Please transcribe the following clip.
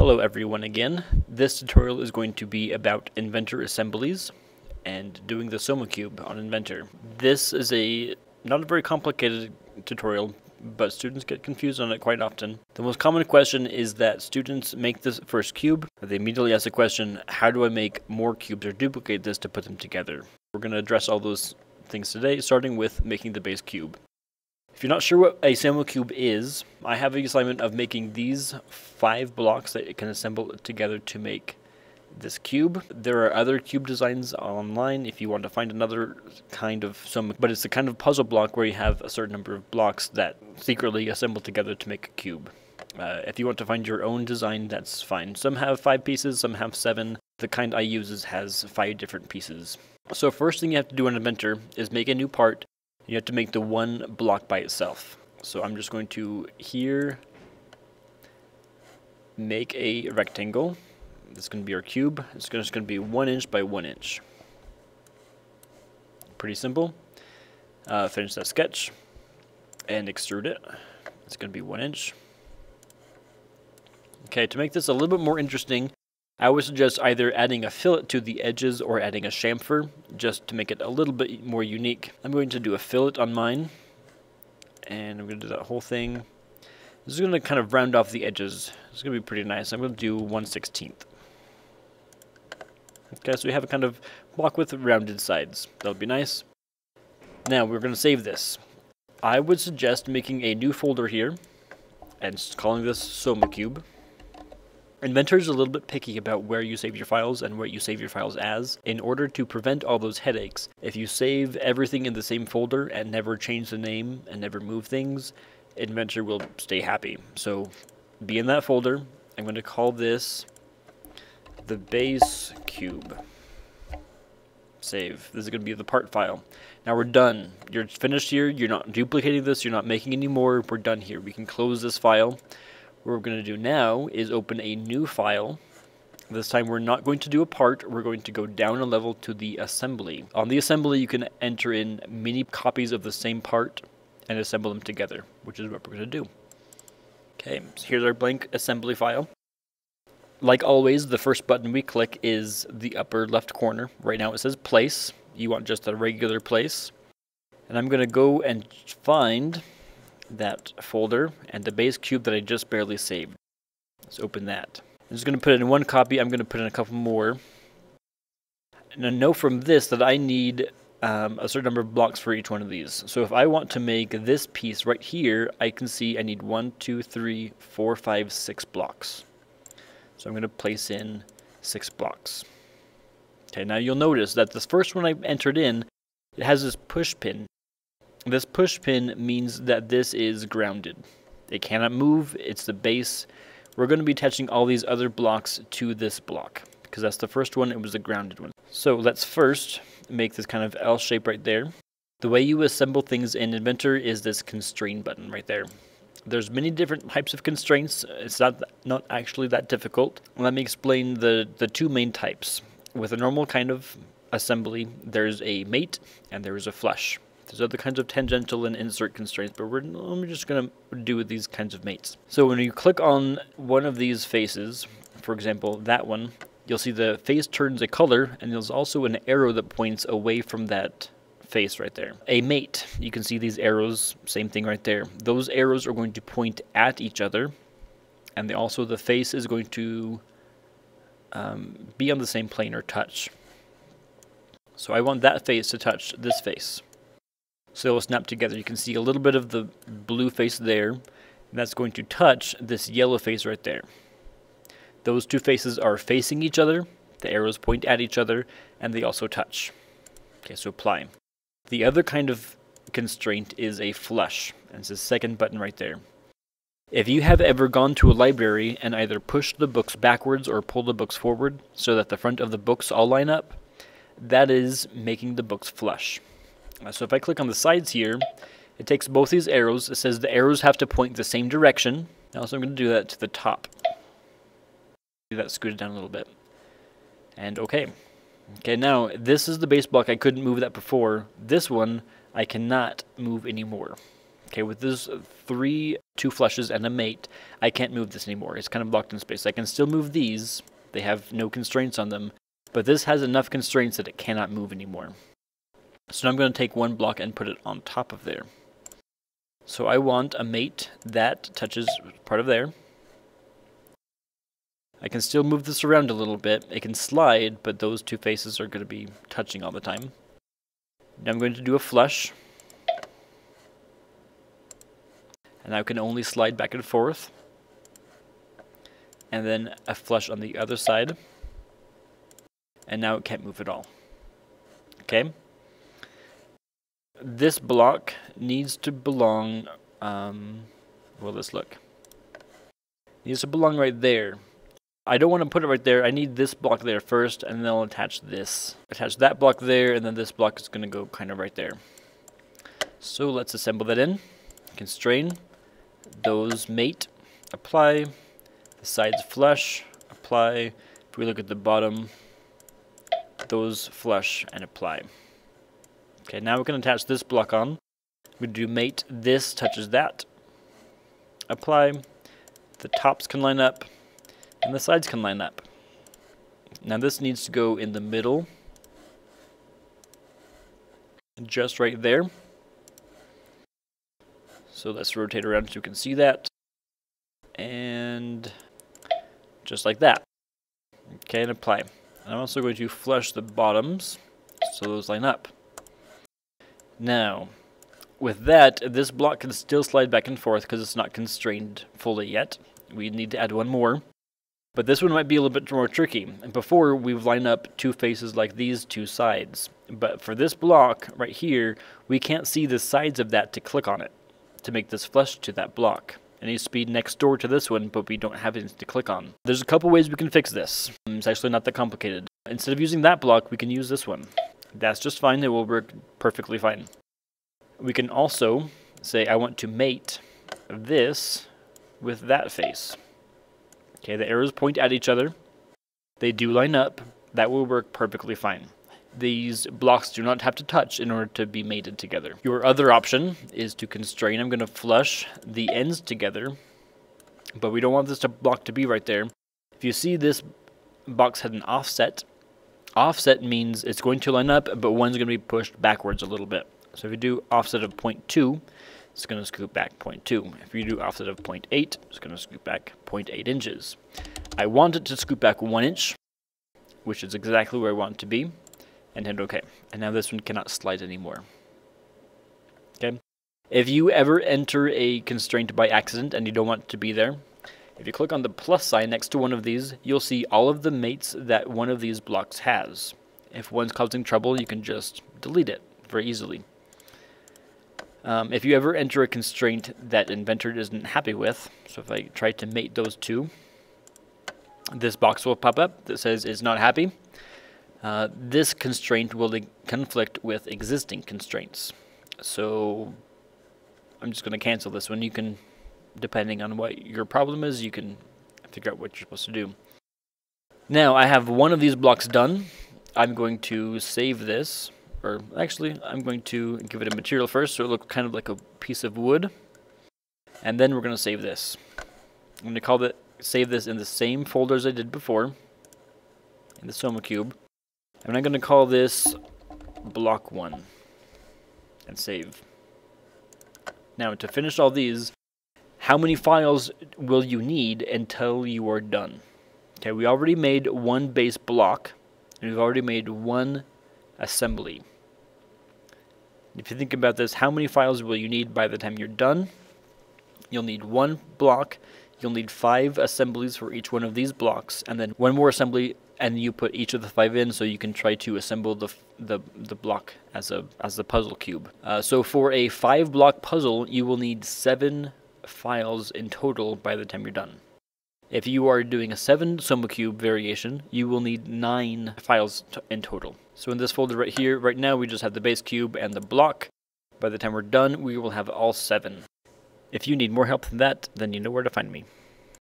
Hello everyone again. This tutorial is going to be about Inventor assemblies and doing the Soma Cube on Inventor. This is a not a very complicated tutorial, but students get confused on it quite often. The most common question is that students make this first cube, they immediately ask the question, how do I make more cubes or duplicate this to put them together? We're going to address all those things today, starting with making the base cube. If you're not sure what a Soma cube is, I have the assignment of making these five blocks that you can assemble together to make this cube. There are other cube designs online if you want to find another kind of Soma, but it's the kind of puzzle block where you have a certain number of blocks that secretly assemble together to make a cube. Uh, if you want to find your own design, that's fine. Some have five pieces, some have seven. The kind I use has five different pieces. So first thing you have to do in Inventor is make a new part you have to make the one block by itself. So I'm just going to here make a rectangle. This is going to be our cube. It's just going to be one inch by one inch. Pretty simple. Uh, finish that sketch and extrude it. It's going to be one inch. Okay, to make this a little bit more interesting, I would suggest either adding a fillet to the edges or adding a chamfer just to make it a little bit more unique. I'm going to do a fillet on mine and I'm going to do that whole thing. This is going to kind of round off the edges. It's going to be pretty nice. I'm going to do 1 16th. Okay, so we have a kind of block with rounded sides. That'll be nice. Now we're going to save this. I would suggest making a new folder here and calling this Soma Cube. Inventor is a little bit picky about where you save your files and what you save your files as. In order to prevent all those headaches, if you save everything in the same folder and never change the name and never move things, Inventor will stay happy. So be in that folder. I'm going to call this the base cube. Save. This is going to be the part file. Now we're done. You're finished here. You're not duplicating this. You're not making any more. We're done here. We can close this file. What we're going to do now is open a new file. This time we're not going to do a part, we're going to go down a level to the assembly. On the assembly you can enter in many copies of the same part and assemble them together, which is what we're going to do. Okay, so here's our blank assembly file. Like always, the first button we click is the upper left corner. Right now it says place. You want just a regular place. And I'm going to go and find that folder and the base cube that I just barely saved. Let's open that. I'm just going to put in one copy. I'm going to put in a couple more. And I know from this that I need um, a certain number of blocks for each one of these. So if I want to make this piece right here, I can see I need one, two, three, four, five, six blocks. So I'm going to place in six blocks. Okay, now you'll notice that this first one I entered in, it has this push pin. This push pin means that this is grounded. It cannot move, it's the base. We're going to be attaching all these other blocks to this block because that's the first one, it was the grounded one. So let's first make this kind of L shape right there. The way you assemble things in Inventor is this constrain button right there. There's many different types of constraints. It's not not actually that difficult. Let me explain the, the two main types. With a normal kind of assembly, there's a mate and there is a flush. There's other kinds of tangential and insert constraints, but we're, just going to do with these kinds of mates. So when you click on one of these faces, for example, that one, you'll see the face turns a color, and there's also an arrow that points away from that face right there. A mate, you can see these arrows, same thing right there. Those arrows are going to point at each other, and they also the face is going to um, be on the same plane or touch. So I want that face to touch this face. So it'll snap together. You can see a little bit of the blue face there, and that's going to touch this yellow face right there. Those two faces are facing each other, the arrows point at each other, and they also touch. Okay, so apply. The other kind of constraint is a flush, and it's the second button right there. If you have ever gone to a library and either pushed the books backwards or pulled the books forward so that the front of the books all line up, that is making the books flush. Uh, so if I click on the sides here, it takes both these arrows. It says the arrows have to point the same direction. Now, so I'm going to do that to the top. Do that scooted down a little bit. And okay. Okay, now this is the base block. I couldn't move that before. This one, I cannot move anymore. Okay, with those three two flushes and a mate, I can't move this anymore. It's kind of locked in space. I can still move these. They have no constraints on them. But this has enough constraints that it cannot move anymore. So now I'm going to take one block and put it on top of there. So I want a mate that touches part of there. I can still move this around a little bit. It can slide, but those two faces are going to be touching all the time. Now I'm going to do a flush. And I can only slide back and forth. And then a flush on the other side. And now it can't move at all. Okay? This block needs to belong, um, will this look? needs to belong right there. I don't want to put it right there. I need this block there first, and then I'll attach this. Attach that block there, and then this block is going to go kind of right there. So let's assemble that in. Constrain. Those mate. Apply. The sides flush. Apply. If we look at the bottom, those flush and apply. Okay, now we can attach this block on. We do mate. This touches that. Apply. The tops can line up and the sides can line up. Now this needs to go in the middle, just right there. So let's rotate around so you can see that. And just like that. Okay, and apply. I'm also going to flush the bottoms so those line up. Now, with that, this block can still slide back and forth because it's not constrained fully yet. We need to add one more. But this one might be a little bit more tricky. Before, we've lined up two faces like these two sides. But for this block right here, we can't see the sides of that to click on it, to make this flush to that block. It needs to be next door to this one, but we don't have anything to click on. There's a couple ways we can fix this. It's actually not that complicated. Instead of using that block, we can use this one. That's just fine. It will work perfectly fine. We can also say I want to mate this with that face. Okay, the arrows point at each other. They do line up. That will work perfectly fine. These blocks do not have to touch in order to be mated together. Your other option is to constrain. I'm going to flush the ends together, but we don't want this to block to be right there. If you see this box had an offset, offset means it's going to line up, but one's going to be pushed backwards a little bit. So if you do offset of 0.2, it's going to scoop back 0.2. If you do offset of 0.8, it's going to scoop back 0.8 inches. I want it to scoop back 1 inch, which is exactly where I want it to be, and hit OK. And now this one cannot slide anymore. Okay. If you ever enter a constraint by accident and you don't want it to be there, if you click on the plus sign next to one of these, you'll see all of the mates that one of these blocks has. If one's causing trouble, you can just delete it very easily. Um, if you ever enter a constraint that Inventor isn't happy with, so if I try to mate those two, this box will pop up that says is not happy. Uh, this constraint will conflict with existing constraints. So I'm just going to cancel this one. You can, depending on what your problem is, you can figure out what you're supposed to do. Now I have one of these blocks done. I'm going to save this or actually I'm going to give it a material first so it looks kind of like a piece of wood and then we're going to save this I'm going to call it save this in the same folder as I did before in the Soma cube and I'm going to call this block 1 and save now to finish all these how many files will you need until you are done okay we already made one base block and we've already made one assembly. If you think about this, how many files will you need by the time you're done? You'll need one block, you'll need five assemblies for each one of these blocks, and then one more assembly, and you put each of the five in so you can try to assemble the the, the block as a as a puzzle cube. Uh, so for a five block puzzle, you will need seven files in total by the time you're done. If you are doing a 7 Soma Cube variation, you will need 9 files in total. So in this folder right here, right now we just have the base cube and the block. By the time we're done, we will have all 7. If you need more help than that, then you know where to find me.